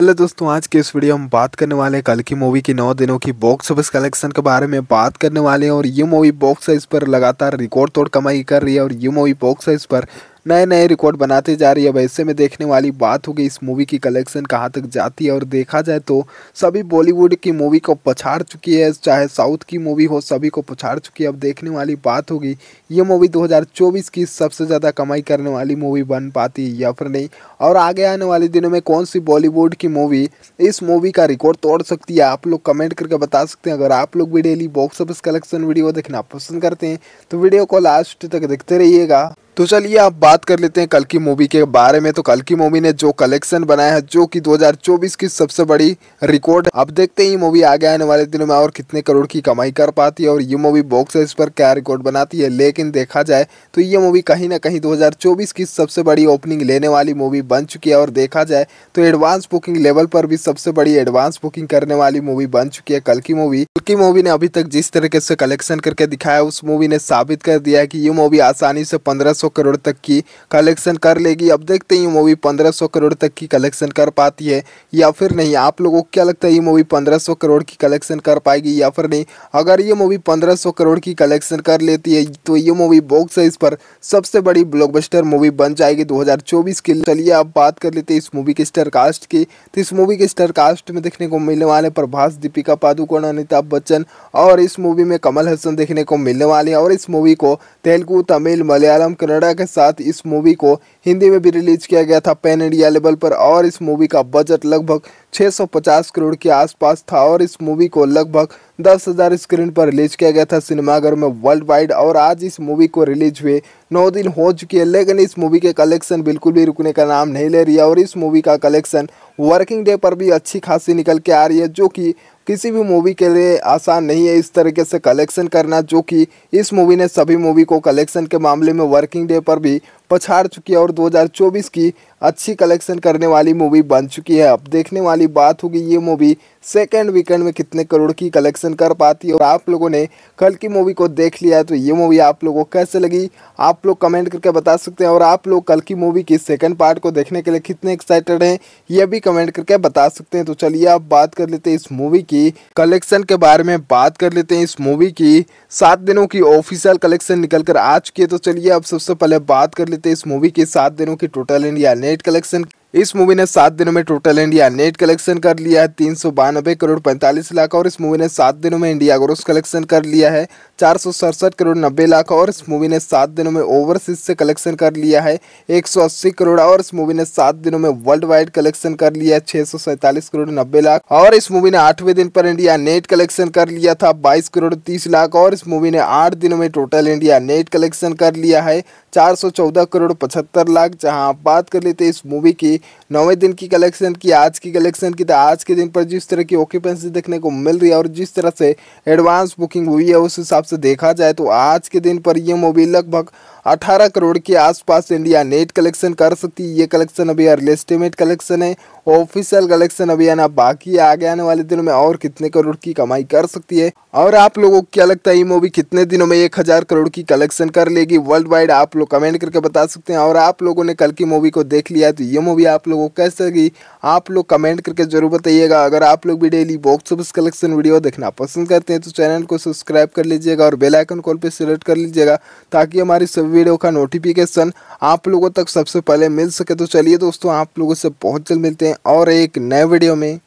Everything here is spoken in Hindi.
हेलो दोस्तों, आज के इस वीडियो में बात करने वाले हैं कल की मूवी की नौ दिनों की बॉक्स ऑफ़िस कलेक्शन के बारे में बात करने वाले हैं और ये मूवी बॉक्स ऑफ़िस पर लगातार रिकॉर्ड तोड़ कमाई कर रही है और ये मूवी बॉक्स ऑफ़िस पर नए नए रिकॉर्ड बनाते जा रही है। वैसे में देखने वाली बात होगी, इस मूवी की कलेक्शन कहाँ तक जाती है? और देखा जाए तो सभी बॉलीवुड की मूवी को पछाड़ चुकी है, चाहे साउथ की मूवी हो, सभी को पछाड़ चुकी है। अब देखने वाली बात होगी, ये मूवी 2024 की सबसे ज़्यादा कमाई करने वाली मूवी बन पाती है या फिर नहीं? और आगे आने वाले दिनों में कौन सी बॉलीवुड की मूवी इस मूवी का रिकॉर्ड तोड़ सकती है? आप लोग कमेंट करके बता सकते हैं। अगर आप लोग भी daily box office collection video देखना पसंद करते हैं तो वीडियो को लास्ट तक देखते रहिएगा। तो चलिए आप बात कर लेते हैं कल की मूवी के बारे में। तो कल की मूवी ने जो कलेक्शन बनाया है, जो कि 2024 की सबसे बड़ी रिकॉर्ड अब देखते हैं ये मूवी आगे आने वाले दिनों में और कितने करोड़ की कमाई कर पाती है और ये मूवी बॉक्स ऑफ़िस पर क्या रिकॉर्ड बनाती है। लेकिन देखा जाए तो ये मूवी कहीं ना कहीं दो हज़ार चौबीस की सबसे बड़ी ओपनिंग लेने वाली मूवी बन चुकी है। और देखा जाए तो एडवांस बुकिंग लेवल पर भी सबसे बड़ी एडवांस बुकिंग करने वाली मूवी बन चुकी है कल की मूवी कल की मूवी ने अभी तक जिस तरीके से कलेक्शन करके दिखाया, उस मूवी ने साबित कर दिया है कि ये मूवी आसानी से पंद्रह 1500 करोड़ तक की कलेक्शन कर लेगी। अब देखते हैं ये मूवी 1500 करोड़ तक की कलेक्शन कर पाती है या फिर नहीं। आप लोगों को क्या लगता है ये मूवी 1500 करोड़ की कलेक्शन कर पाएगी या फिर नहीं? अगर ये मूवी 1500 करोड़ की कलेक्शन कर लेती है तो ये मूवी बॉक्स ऑफ़िस पर सबसे बड़ी ब्लॉकबस्टर मूवी बन जाएगी दो की चलिए आप बात कर लेते हैं इस मूवी के स्टार कास्ट की। तो इस मूवी के स्टार कास्ट में देखने को मिलने वाले प्रभास, दीपिका पादुकोण, अमिताभ बच्चन और इस मूवी में कमल हसन देखने को मिलने वाले हैं और इस मूवी को तेलुगु, तमिल, मलयालम, कन्नड़ा के साथ इस मूवी को हिंदी में भी रिलीज़ किया गया था। पैन इंडिया लेवल पर और इस मूवी का बजट लगभग 650 करोड़ के आसपास था और इस मूवी को लगभग दस हज़ार स्क्रीन पर रिलीज़ किया गया था सिनेमाघर में वर्ल्ड वाइड और आज इस मूवी को रिलीज़ हुए नौ दिन हो चुकी है, लेकिन इस मूवी के कलेक्शन बिल्कुल भी रुकने का नाम नहीं ले रही है और इस मूवी का कलेक्शन वर्किंग डे पर भी अच्छी खासी निकल के आ रही है, जो कि किसी भी मूवी के लिए आसान नहीं है इस तरीके से कलेक्शन करना, जो कि इस मूवी ने सभी मूवी को कलेक्शन के मामले में वर्किंग डे पर भी पछाड़ चुकी है और 2024 की अच्छी कलेक्शन करने वाली मूवी बन चुकी है। अब देखने वाली बात होगी, ये मूवी सेकेंड वीकेंड में कितने करोड़ की कलेक्शन कर पाती है। और आप लोगों ने कल की मूवी को देख लिया है तो ये मूवी आप लोगों को कैसे लगी? आप लोग कमेंट करके बता सकते हैं। और आप लोग कल की मूवी की सेकेंड पार्ट को देखने के लिए कितने एक्साइटेड हैं, ये भी कमेंट करके बता सकते हैं। तो चलिए आप बात कर लेते हैं इस मूवी की कलेक्शन के बारे में। बात कर लेते हैं इस मूवी की। सात दिनों की ऑफिशियल कलेक्शन निकल कर आ चुकी है। तो चलिए अब सबसे पहले बात कर लेते हैं इस मूवी की सात दिनों की टोटल इंडिया नेट कलेक्शन इस मूवी ने सात दिनों में टोटल इंडिया नेट कलेक्शन कर लिया है, तीन सौ बानबे करोड़ पैंतालीस लाख और इस मूवी ने सात दिनों में इंडिया ग्रोस कलेक्शन कर लिया है, चार सौ सड़सठ करोड़ नब्बे लाख और इस मूवी ने सात दिनों में ओवरसीज से कलेक्शन कर लिया है, एक सौ अस्सी करोड़ और इस मूवी ने सात दिनों में वर्ल्ड वाइड कलेक्शन कर लिया है, छह सौ सैंतालीस करोड़ नब्बे लाख और इस मूवी ने आठवें दिन पर इंडिया नेट कलेक्शन कर लिया था, बाईस करोड़ तीस लाख और इस मूवी ने आठ दिनों में टोटल इंडिया नेट कलेक्शन कर लिया है चार सौ चौदह करोड़ पचहत्तर लाख। जहाँ आप बात कर लेते हैं इस मूवी की, नौवें दिन की कलेक्शन की, आज की कलेक्शन की तो आज के दिन पर जिस तरह की ऑक्यूपेंसी देखने को मिल रही है और जिस तरह से एडवांस बुकिंग हुई है, उस हिसाब से देखा जाए तो आज के दिन पर यह मूवी लगभग 18 करोड़ के आसपास इंडिया नेट कलेक्शन कर सकती है। ये कलेक्शन अभी अर्ली एस्टिमेट कलेक्शन है। ऑफिशियल कलेक्शन अभी आना बाकी आगे आने वाले दिनों में और कितने करोड़ की कमाई कर सकती है। और आप लोगों को क्या लगता है, ये मूवी कितने दिनों में एक हज़ार करोड़ की कलेक्शन कर लेगी? वर्ल्ड वाइड आप लोग कमेंट करके बता सकते हैं। और आप लोगों ने कल की मूवी को देख लिया तो ये मूवी आप लोगों को कैसे लगी? आप लोग कमेंट करके ज़रूर बताइएगा। अगर आप लोग भी daily box office collection video देखना पसंद करते हैं तो चैनल को सब्सक्राइब कर लीजिएगा और बेलाइकन कॉल पर सिलेक्ट कर लीजिएगा, ताकि हमारी सभी वीडियो का नोटिफिकेशन आप लोगों तक सबसे पहले मिल सके। तो चलिए दोस्तों, आप लोगों से बहुत जल्द मिलते हैं और एक नए वीडियो में।